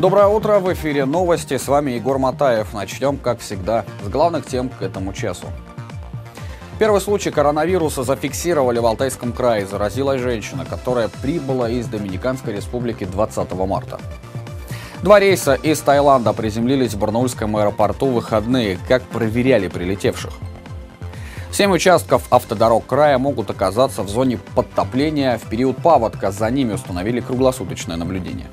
Доброе утро, в эфире новости, с вами Егор Матаев. Начнем, как всегда, с главных тем к этому часу. Первый случай коронавируса зафиксировали в Алтайском крае. Заразилась женщина, которая прибыла из Доминиканской республики 20 марта. Два рейса из Таиланда приземлились в Барнаульском аэропорту в выходные. Как проверяли прилетевших? Семь участков автодорог края могут оказаться в зоне подтопления в период паводка. За ними установили круглосуточное наблюдение.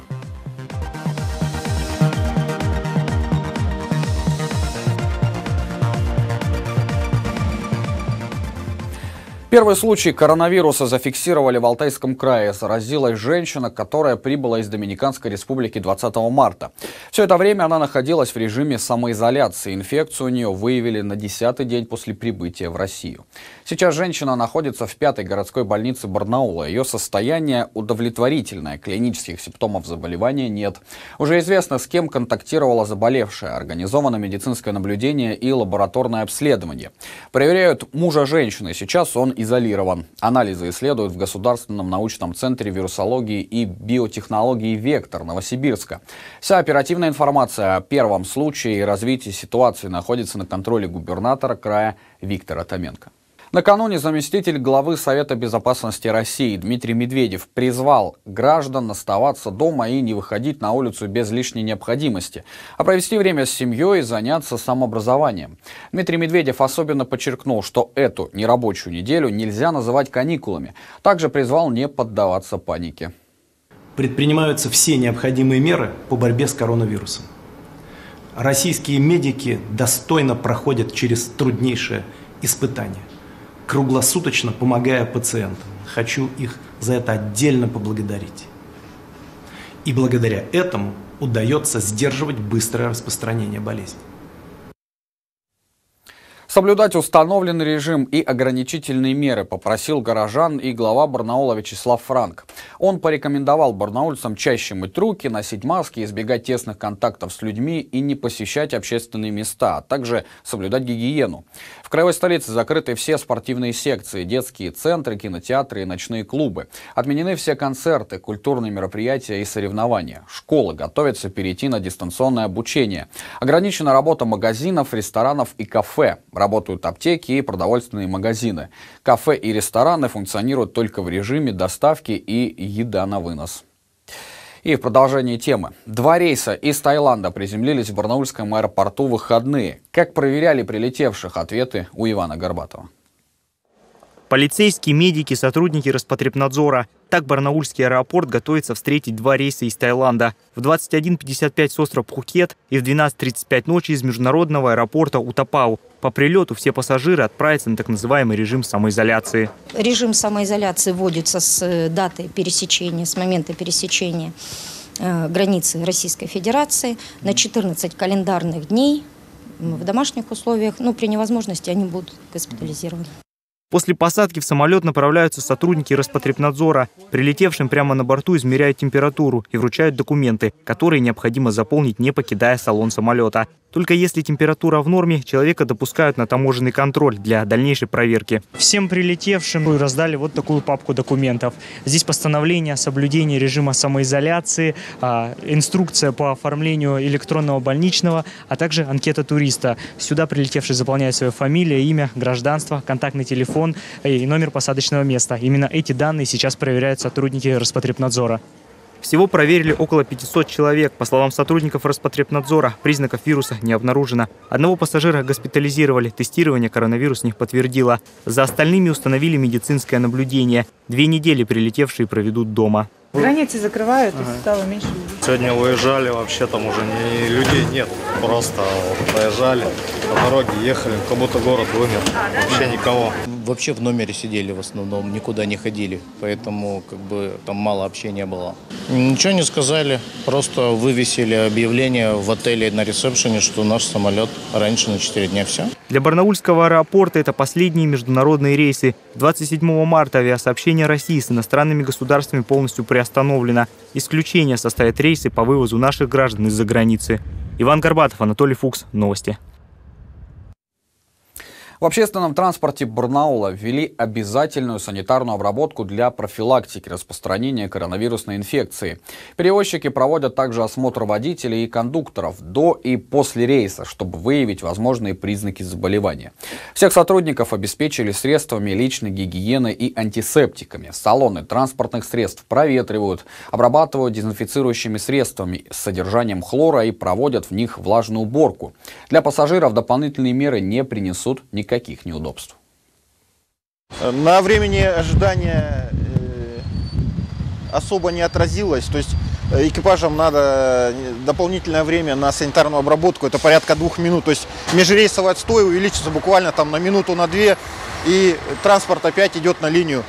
Первый случай коронавируса зафиксировали в Алтайском крае. Заразилась женщина, которая прибыла из Доминиканской республики 20 марта. Все это время она находилась в режиме самоизоляции. Инфекцию у нее выявили на 10-й день после прибытия в Россию. Сейчас женщина находится в пятой городской больнице Барнаула. Ее состояние удовлетворительное. Клинических симптомов заболевания нет. Уже известно, с кем контактировала заболевшая. Организовано медицинское наблюдение и лабораторное обследование. Проверяют мужа женщины. Сейчас он изолирован. Анализы исследуют в Государственном научном центре вирусологии и биотехнологии «Вектор» Новосибирска. Вся оперативная информация о первом случае и развитии ситуации находится на контроле губернатора края Виктора Томенко. Накануне заместитель главы Совета безопасности России Дмитрий Медведев призвал граждан оставаться дома и не выходить на улицу без лишней необходимости, а провести время с семьей и заняться самообразованием. Дмитрий Медведев особенно подчеркнул, что эту нерабочую неделю нельзя называть каникулами. Также призвал не поддаваться панике. Предпринимаются все необходимые меры по борьбе с коронавирусом. Российские медики достойно проходят через труднейшее испытание – круглосуточно помогая пациентам. Хочу их за это отдельно поблагодарить. И благодаря этому удается сдерживать быстрое распространение болезни. Соблюдать установленный режим и ограничительные меры попросил горожан и глава Барнаула Вячеслав Франк. Он порекомендовал барнаульцам чаще мыть руки, носить маски, избегать тесных контактов с людьми и не посещать общественные места, а также соблюдать гигиену. В краевой столице закрыты все спортивные секции, детские центры, кинотеатры и ночные клубы. Отменены все концерты, культурные мероприятия и соревнования. Школы готовятся перейти на дистанционное обучение. Ограничена работа магазинов, ресторанов и кафе. Работают аптеки и продовольственные магазины. Кафе и рестораны функционируют только в режиме доставки и еда на вынос. И в продолжении темы. Два рейса из Таиланда приземлились в Барнаульском аэропорту в выходные. Как проверяли прилетевших? Ответы у Ивана Горбатова. Полицейские, медики, сотрудники Роспотребнадзора. Так Барнаульский аэропорт готовится встретить два рейса из Таиланда. В 21.55 с острова Пхукет и в 12.35 ночи из международного аэропорта Утапау. По прилету все пассажиры отправятся на так называемый режим самоизоляции. Режим самоизоляции вводится с э, даты пересечения, с момента пересечения э, границы Российской Федерации на 14 календарных дней в домашних условиях. Ну, при невозможности они будут госпитализированы. После посадки в самолет направляются сотрудники Роспотребнадзора. Прилетевшим прямо на борту измеряют температуру и вручают документы, которые необходимо заполнить, не покидая салон самолета. Только если температура в норме, человека допускают на таможенный контроль для дальнейшей проверки. Всем прилетевшим раздали вот такую папку документов. Здесь постановление о соблюдении режима самоизоляции, а, инструкция по оформлению электронного больничного, а также анкета туриста. Сюда прилетевший заполняет свою фамилию, имя, гражданство, контактный телефон и номер посадочного места. Именно эти данные сейчас проверяют сотрудники Роспотребнадзора. Всего проверили около 500 человек. По словам сотрудников Роспотребнадзора, признаков вируса не обнаружено. Одного пассажира госпитализировали, тестирование коронавирус не подтвердило. За остальными установили медицинское наблюдение. Две недели прилетевшие проведут дома. Границы закрывают, ага. и стало меньше людей. Сегодня уезжали, вообще там уже не, людей нет. Просто вот проезжали, по дороге ехали, как будто город вымер. Вообще никого. Вообще в номере сидели в основном, никуда не ходили. Поэтому как бы там мало общения было. Ничего не сказали, просто вывесили объявление в отеле на ресепшене, что наш самолет раньше на 4 дня все. Для Барнаульского аэропорта это последние международные рейсы. 27 марта авиасообщение России с иностранными государствами полностью приостановлено. Исключение составят рейсы по вывозу наших граждан из-за границы. Иван Горбатов, Анатолий Фукс. Новости. В общественном транспорте Барнаула ввели обязательную санитарную обработку для профилактики распространения коронавирусной инфекции. Перевозчики проводят также осмотр водителей и кондукторов до и после рейса, чтобы выявить возможные признаки заболевания. Всех сотрудников обеспечили средствами личной гигиены и антисептиками. Салоны транспортных средств проветривают, обрабатывают дезинфицирующими средствами с содержанием хлора и проводят в них влажную уборку. Для пассажиров дополнительные меры не принесут никаких никаких неудобств. На времени ожидания э, особо не отразилось. То есть э, экипажам надо э, дополнительное время на санитарную обработку. Это порядка двух минут. То есть межрейсовый отстой увеличится буквально там на минуту, на две. И транспорт опять идет на линию.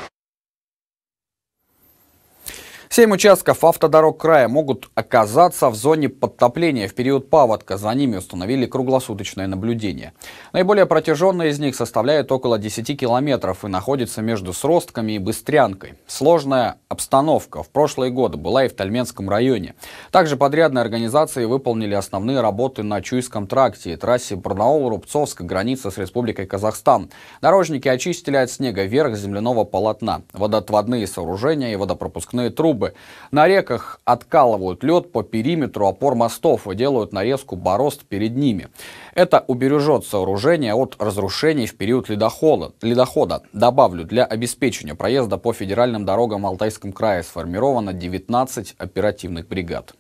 Семь участков автодорог края могут оказаться в зоне подтопления в период паводка. За ними установили круглосуточное наблюдение. Наиболее протяженная из них составляет около 10 километров и находится между Сростками и Быстрянкой. Сложная обстановка в прошлые годы была и в Тальменском районе. Также подрядные организации выполнили основные работы на Чуйском тракте трассе Барнаул-Рубцовск, граница с Республикой Казахстан. Дорожники очистили от снега верх земляного полотна, водоотводные сооружения и водопропускные трубы На реках откалывают лед по периметру опор мостов и делают нарезку борозд перед ними. Это убережет сооружение от разрушений в период ледохода. ледохода. Добавлю, для обеспечения проезда по федеральным дорогам в Алтайском крае сформировано 19 оперативных бригад.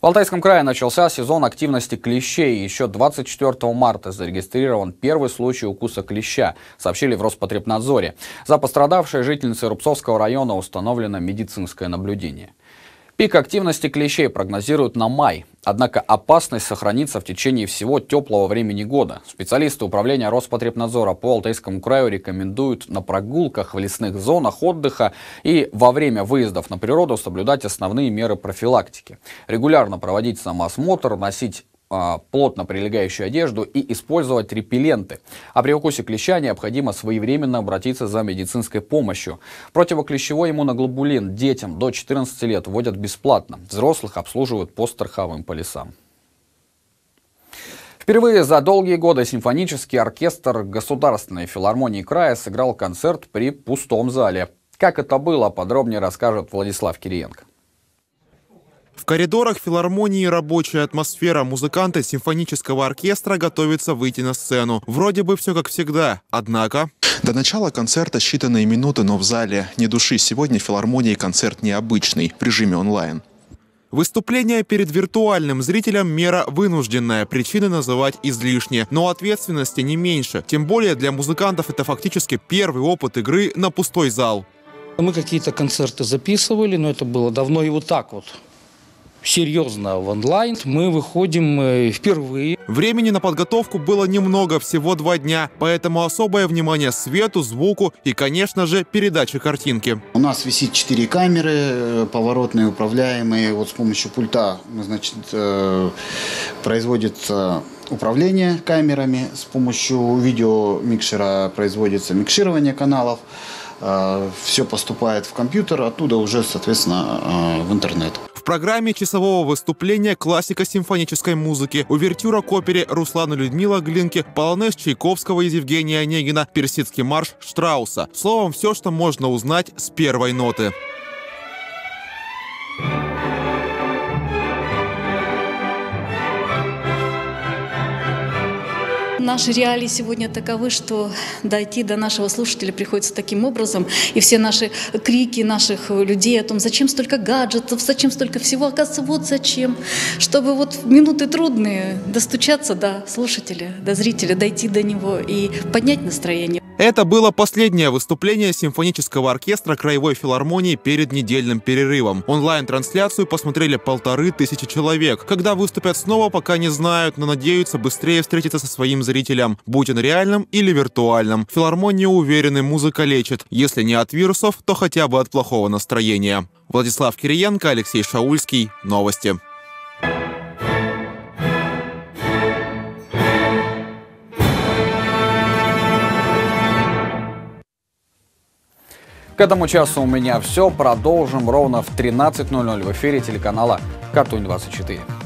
В Алтайском крае начался сезон активности клещей. Еще 24 марта зарегистрирован первый случай укуса клеща, сообщили в Роспотребнадзоре. За пострадавшей жительницей Рубцовского района установлено медицинское наблюдение. Пик активности клещей прогнозируют на май. Однако опасность сохранится в течение всего теплого времени года. Специалисты управления Роспотребнадзора по Алтайскому краю рекомендуют на прогулках в лесных зонах отдыха и во время выездов на природу соблюдать основные меры профилактики. Регулярно проводить самоосмотр, носить плотно прилегающую одежду и использовать репелленты. А при укусе клеща необходимо своевременно обратиться за медицинской помощью. Противоклещевой иммуноглобулин детям до 14 лет вводят бесплатно. Взрослых обслуживают по страховым полисам. Впервые за долгие годы симфонический оркестр Государственной филармонии края сыграл концерт при пустом зале. Как это было, подробнее расскажет Владислав Кириенко. В коридорах филармонии рабочая атмосфера. Музыканты симфонического оркестра готовятся выйти на сцену. Вроде бы все как всегда, однако... До начала концерта считанные минуты, но в зале не души. Сегодня в филармонии концерт необычный, в режиме онлайн. Выступление перед виртуальным зрителем – мера вынужденная, причины называть излишне, но ответственности не меньше. Тем более для музыкантов это фактически первый опыт игры на пустой зал. Мы какие-то концерты записывали, но это было давно и вот так вот серьезно в онлайн. Мы выходим э, впервые. Времени на подготовку было немного, всего два дня, поэтому особое внимание свету, звуку и, конечно же, передаче картинки. У нас висит четыре камеры э, поворотные, управляемые. Вот с помощью пульта, значит, э, производится управление камерами. С помощью видеомикшера производится микширование каналов. Все поступает в компьютер, оттуда уже, соответственно, в интернет программе часового выступления классика симфонической музыки, увертюра к опере Руслана Людмила Глинки, полонез Чайковского из Евгения Онегина, персидский марш Штрауса. Словом, все, что можно узнать с первой ноты. Наши реалии сегодня таковы, что дойти до нашего слушателя приходится таким образом, и все наши крики наших людей о том, зачем столько гаджетов, зачем столько всего, оказывается, вот зачем, чтобы вот в минуты трудные достучаться до слушателя, до зрителя, дойти до него и поднять настроение. Это было последнее выступление симфонического оркестра Краевой филармонии перед недельным перерывом. Онлайн-трансляцию посмотрели полторы тысячи человек. Когда выступят снова, пока не знают, но надеются быстрее встретиться со своим зрителем, будь он реальным или виртуальным. Филармония уверены, музыка лечит. Если не от вирусов, то хотя бы от плохого настроения. Владислав Кириенко, Алексей Шаульский. Новости. К этому часу у меня все. Продолжим ровно в 13.00 в эфире телеканала Катунь 24.